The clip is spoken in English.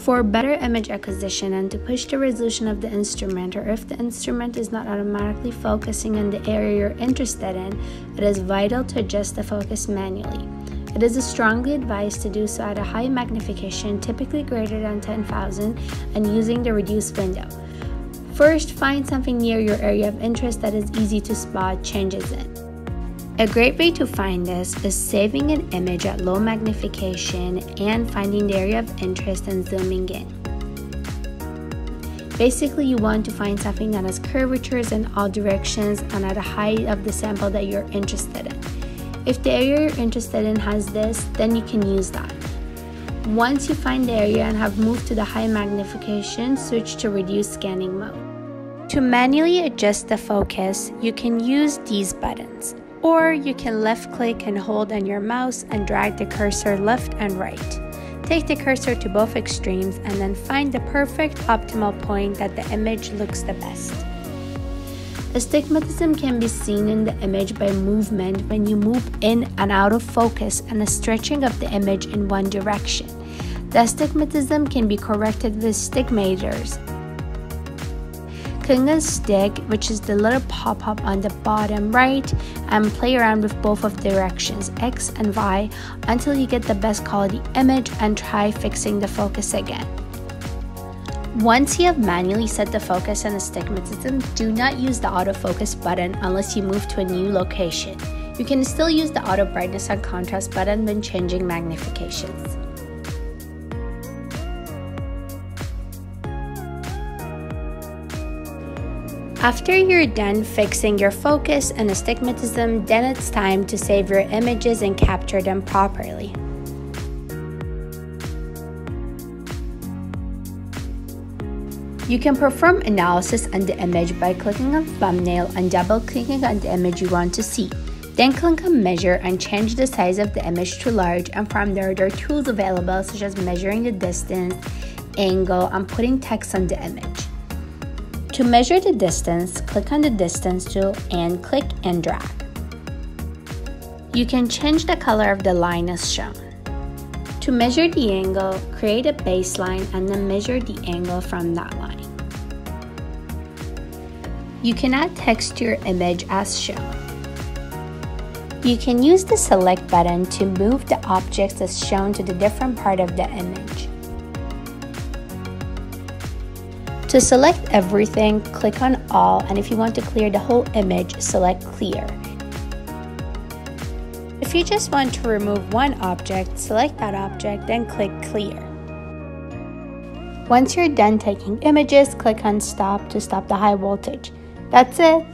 For better image acquisition and to push the resolution of the instrument, or if the instrument is not automatically focusing on the area you're interested in, it is vital to adjust the focus manually. It is strongly advised to do so at a high magnification, typically greater than 10,000, and using the reduced window. First, find something near your area of interest that is easy to spot changes in. A great way to find this is saving an image at low magnification and finding the area of interest and zooming in. Basically, you want to find something that has curvatures in all directions and at a height of the sample that you're interested in. If the area you're interested in has this, then you can use that. Once you find the area and have moved to the high magnification, switch to reduce scanning mode. To manually adjust the focus, you can use these buttons. Or you can left click and hold on your mouse and drag the cursor left and right. Take the cursor to both extremes and then find the perfect optimal point that the image looks the best. Astigmatism can be seen in the image by movement when you move in and out of focus and a stretching of the image in one direction. The astigmatism can be corrected with stigmators, On stick, which is the little pop-up on the bottom right, and play around with both of directions, X and Y, until you get the best quality image and try fixing the focus again. Once you have manually set the focus and astigmatism, do not use the autofocus button unless you move to a new location. You can still use the auto brightness and contrast button when changing magnifications. After you're done fixing your focus and astigmatism, then it's time to save your images and capture them properly. You can perform analysis on the image by clicking on thumbnail and double clicking on the image you want to see. Then click on measure and change the size of the image to large and from there there are tools available such as measuring the distance, angle, and putting text on the image. To measure the distance, click on the distance tool and click and drag. You can change the color of the line as shown. To measure the angle, create a baseline and then measure the angle from that line. You can add text to your image as shown. You can use the select button to move the objects as shown to the different part of the image. To select everything, click on all and if you want to clear the whole image, select clear. If you just want to remove one object, select that object then click clear. Once you're done taking images, click on stop to stop the high voltage. That's it.